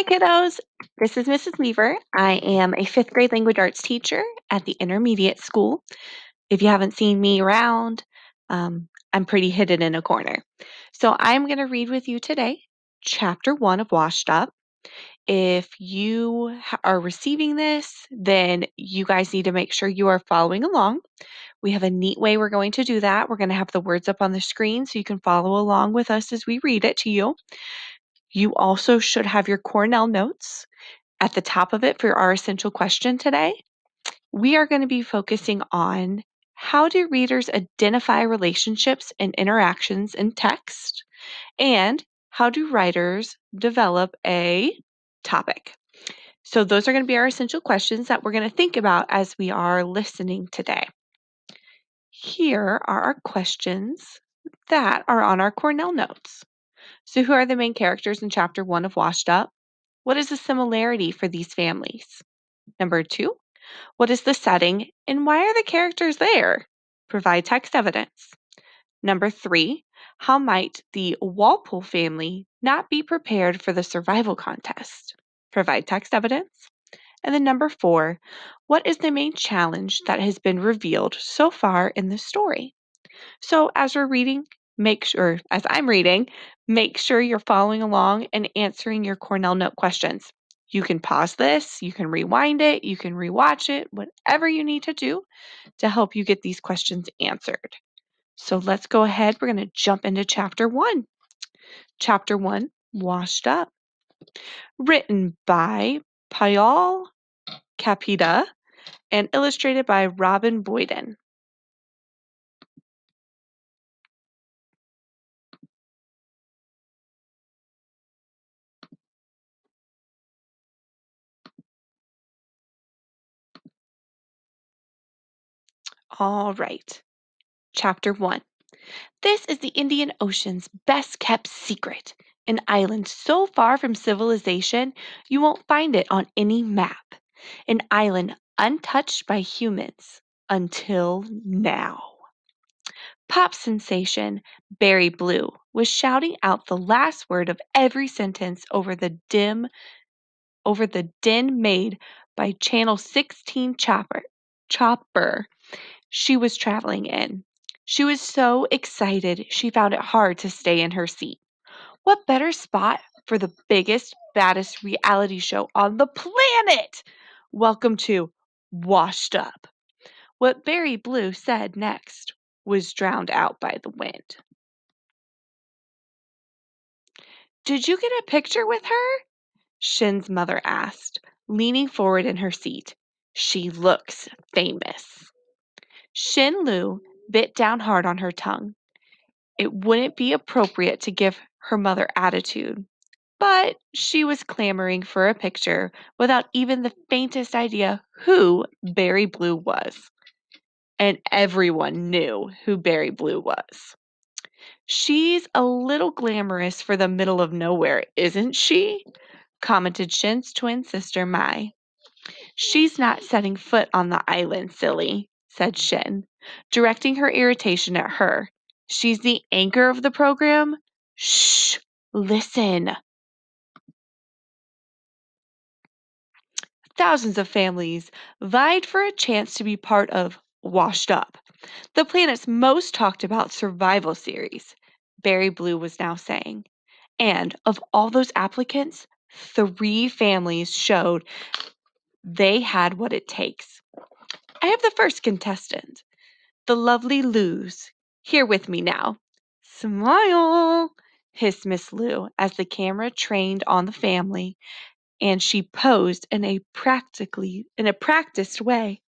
Hi, kiddos. This is Mrs. Weaver. I am a fifth grade language arts teacher at the intermediate school. If you haven't seen me around, um, I'm pretty hidden in a corner. So I'm going to read with you today chapter one of Washed Up. If you are receiving this, then you guys need to make sure you are following along. We have a neat way we're going to do that. We're going to have the words up on the screen so you can follow along with us as we read it to you. You also should have your Cornell notes at the top of it for our essential question today. We are going to be focusing on how do readers identify relationships and interactions in text, and how do writers develop a topic. So, those are going to be our essential questions that we're going to think about as we are listening today. Here are our questions that are on our Cornell notes. So, who are the main characters in chapter one of Washed Up? What is the similarity for these families? Number two, what is the setting and why are the characters there? Provide text evidence. Number three, how might the Walpole family not be prepared for the survival contest? Provide text evidence. And then number four, what is the main challenge that has been revealed so far in the story? So as we're reading, make sure, as I'm reading, make sure you're following along and answering your Cornell Note questions. You can pause this, you can rewind it, you can rewatch it, whatever you need to do to help you get these questions answered. So let's go ahead. We're going to jump into chapter one. Chapter one Washed Up. Written by Payal Kapadia and illustrated by Robin Boyden. All right. Chapter 1. This is the Indian Ocean's best kept secret. An island so far from civilization you won't find it on any map. An island untouched by humans until now. Pop sensation Barry Blue was shouting out the last word of every sentence over the dim over the din made by channel 16 chopper chopper she was traveling in. She was so excited she found it hard to stay in her seat. What better spot for the biggest, baddest reality show on the planet? Welcome to Washed Up. What Barry Blue said next was drowned out by the wind. Did you get a picture with her? Shin's mother asked, leaning forward in her seat. She looks famous. Shin Lu bit down hard on her tongue. It wouldn't be appropriate to give her mother attitude, but she was clamoring for a picture without even the faintest idea who Barry Blue was. And everyone knew who Barry Blue was. She's a little glamorous for the middle of nowhere, isn't she? commented Shin's twin sister Mai. She's not setting foot on the island, silly, said Shin, directing her irritation at her. She's the anchor of the program. Shh, listen. Thousands of families vied for a chance to be part of Washed Up, the planet's most talked about survival series, Barry Blue was now saying. And of all those applicants, three families showed they had what it takes. I have the first contestant, the lovely Luz, here with me now. Smile, hissed Miss Lu as the camera trained on the family and she posed in a practically in a practiced way.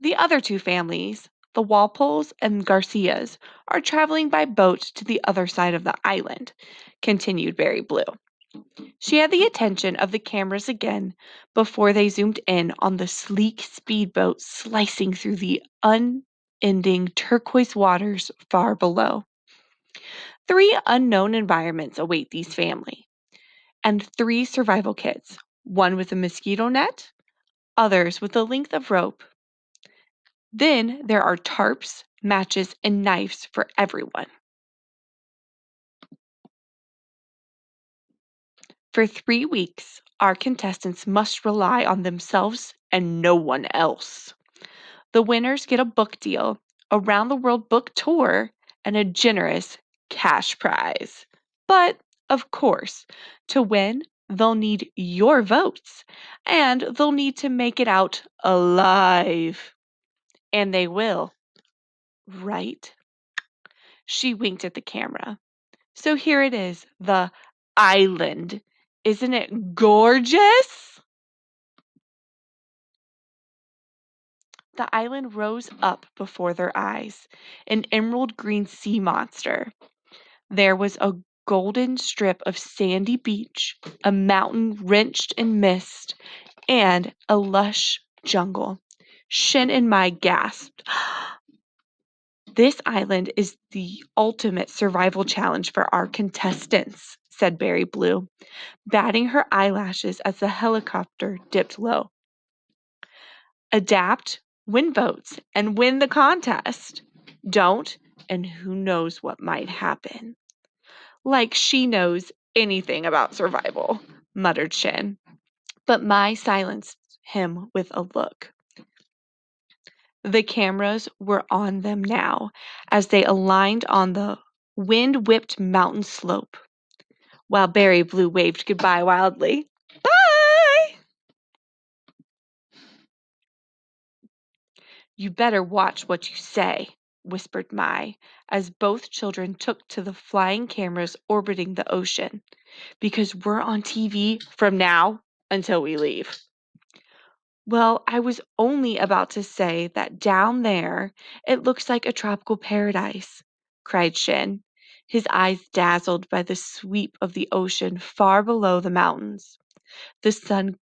The other two families, the Walpoles and Garcias, are traveling by boat to the other side of the island, continued Barry Blue. She had the attention of the cameras again before they zoomed in on the sleek speedboat slicing through the unending turquoise waters far below. Three unknown environments await these family, and three survival kits one with a mosquito net, others with a length of rope. Then there are tarps, matches, and knives for everyone. For three weeks, our contestants must rely on themselves and no one else. The winners get a book deal, a round the world book tour, and a generous cash prize. But, of course, to win, they'll need your votes, and they'll need to make it out alive. And they will. Right? She winked at the camera. So here it is, the island. Isn't it gorgeous? The island rose up before their eyes, an emerald green sea monster. There was a golden strip of sandy beach, a mountain wrenched in mist, and a lush jungle. Shin and Mai gasped. This island is the ultimate survival challenge for our contestants, said Barry Blue, batting her eyelashes as the helicopter dipped low. Adapt, win votes, and win the contest. Don't, and who knows what might happen. Like she knows anything about survival, muttered Shin. But Mai silenced him with a look. The cameras were on them now as they aligned on the wind whipped mountain slope, while Barry Blue waved goodbye wildly. Bye! You better watch what you say, whispered Mai, as both children took to the flying cameras orbiting the ocean, because we're on TV from now until we leave. Well, I was only about to say that down there it looks like a tropical paradise, cried Shin, his eyes dazzled by the sweep of the ocean far below the mountains, the sun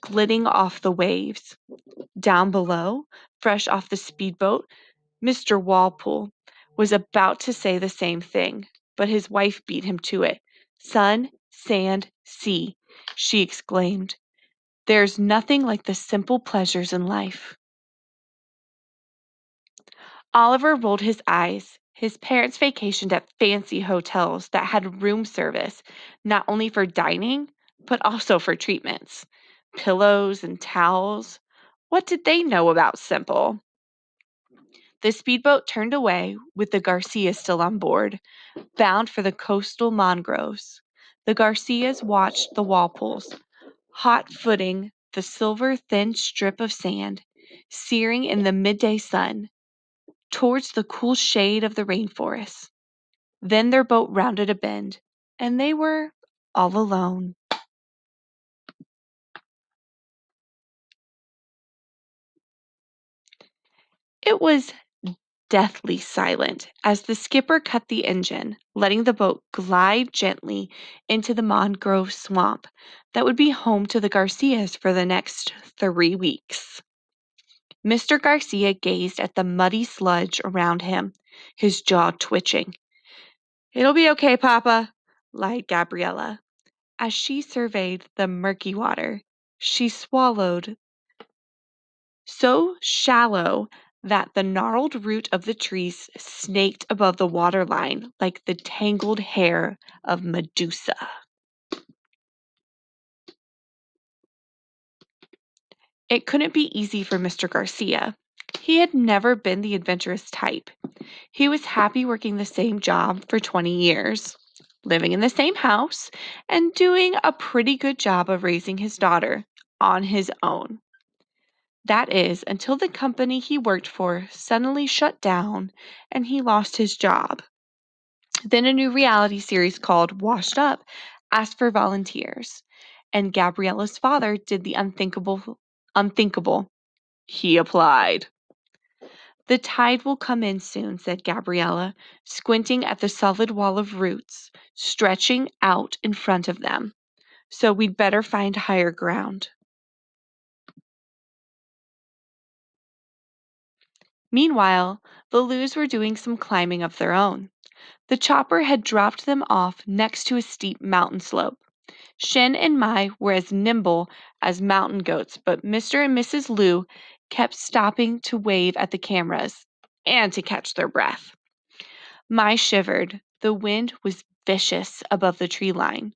glitting off the waves. Down below, fresh off the speedboat, Mr. Walpole was about to say the same thing, but his wife beat him to it. Sun, sand, sea, she exclaimed. There's nothing like the simple pleasures in life. Oliver rolled his eyes. His parents vacationed at fancy hotels that had room service, not only for dining, but also for treatments. Pillows and towels. What did they know about simple? The speedboat turned away with the Garcias still on board, bound for the coastal mangroves. The Garcias watched the Walpoles, hot footing the silver thin strip of sand, searing in the midday sun, towards the cool shade of the rainforest. Then their boat rounded a bend, and they were all alone. It was deathly silent as the skipper cut the engine, letting the boat glide gently into the mangrove swamp that would be home to the Garcias for the next three weeks. Mr. Garcia gazed at the muddy sludge around him, his jaw twitching. It'll be okay, Papa, lied Gabriella. As she surveyed the murky water, she swallowed so shallow that the gnarled root of the trees snaked above the waterline like the tangled hair of Medusa. It couldn't be easy for Mr. Garcia. He had never been the adventurous type. He was happy working the same job for 20 years, living in the same house, and doing a pretty good job of raising his daughter on his own. That is, until the company he worked for suddenly shut down and he lost his job. Then a new reality series called Washed Up asked for volunteers, and Gabriella's father did the unthinkable. Unthinkable. He applied. The tide will come in soon, said Gabriella, squinting at the solid wall of roots stretching out in front of them. So we'd better find higher ground. Meanwhile, the Lus were doing some climbing of their own. The chopper had dropped them off next to a steep mountain slope. Shin and Mai were as nimble as mountain goats, but Mr. and Mrs. Lu kept stopping to wave at the cameras and to catch their breath. Mai shivered. The wind was vicious above the tree line.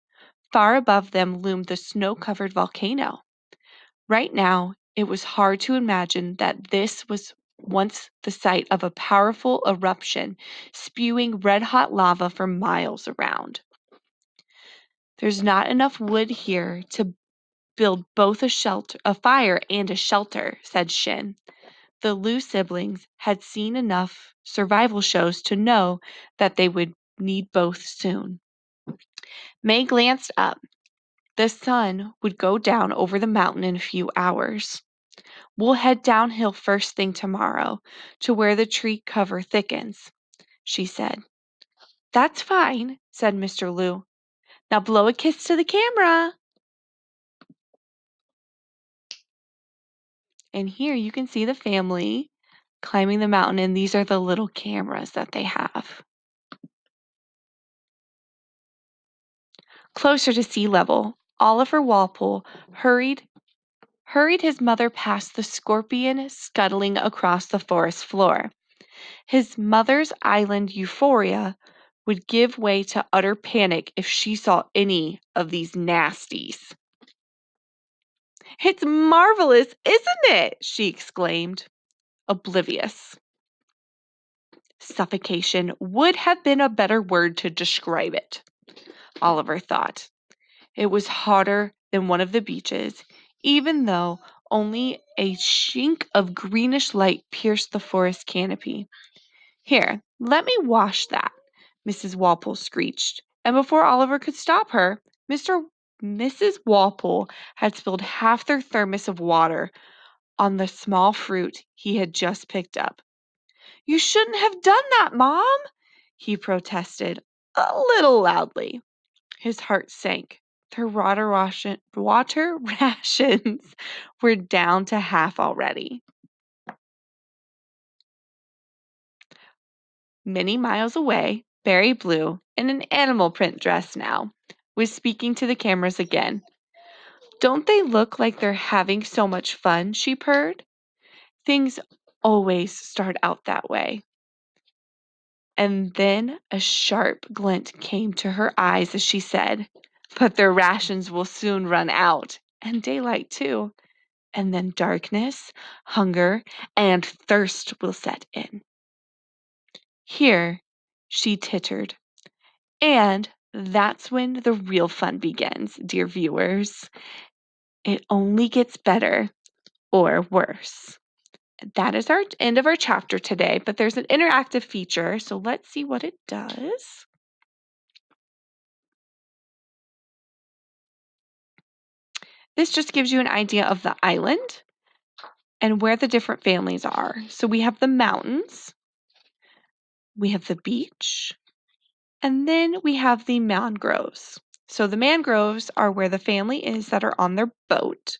Far above them loomed the snow covered volcano. Right now, it was hard to imagine that this was once the site of a powerful eruption spewing red hot lava for miles around. There's not enough wood here to build both a shelter, a fire and a shelter, said Shin. The Lu siblings had seen enough survival shows to know that they would need both soon. Mai glanced up. The sun would go down over the mountain in a few hours. We'll head downhill first thing tomorrow to where the tree cover thickens, she said. That's fine, said Mr. Lu. Now blow a kiss to the camera. And here you can see the family climbing the mountain, and these are the little cameras that they have. Closer to sea level, Oliver Walpole hurried hurried his mother past the scorpion scuttling across the forest floor. His mother's island euphoria would give way to utter panic if she saw any of these nasties. It's marvelous, isn't it? she exclaimed, oblivious. Suffocation would have been a better word to describe it, Oliver thought. It was hotter than one of the beaches, even though only a shink of greenish light pierced the forest canopy. Here, let me wash that, Mrs. Walpole screeched, and before Oliver could stop her, Mr. Mrs. Walpole had spilled half their thermos of water on the small fruit he had just picked up. You shouldn't have done that, Mom, he protested a little loudly. His heart sank. Their water, ration, water rations were down to half already. Many miles away, Barry Blue, in an animal print dress now, was speaking to the cameras again. Don't they look like they're having so much fun? she purred. Things always start out that way. And then a sharp glint came to her eyes as she said, But their rations will soon run out, and daylight too. And then darkness, hunger, and thirst will set in. Here she tittered. And that's when the real fun begins, dear viewers. It only gets better or worse. That is our end of our chapter today, but there's an interactive feature, so let's see what it does. This just gives you an idea of the island and where the different families are. So we have the mountains, we have the beach, and then we have the mangroves. So the mangroves are where the family is that are on their boat.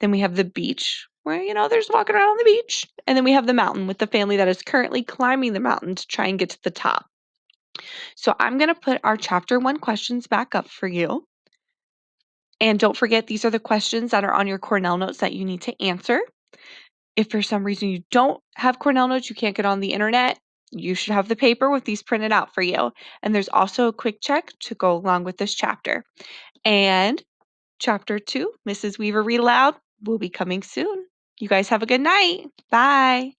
Then we have the beach where, you know, they're just walking around on the beach. And then we have the mountain with the family that is currently climbing the mountain to try and get to the top. So I'm going to put our chapter one questions back up for you. And don't forget, these are the questions that are on your Cornell notes that you need to answer. If for some reason you don't have Cornell notes, you can't get on the internet, you should have the paper with these printed out for you. And there's also a quick check to go along with this chapter. And chapter two, Mrs. Weaver Read Aloud, will be coming soon. You guys have a good night. Bye.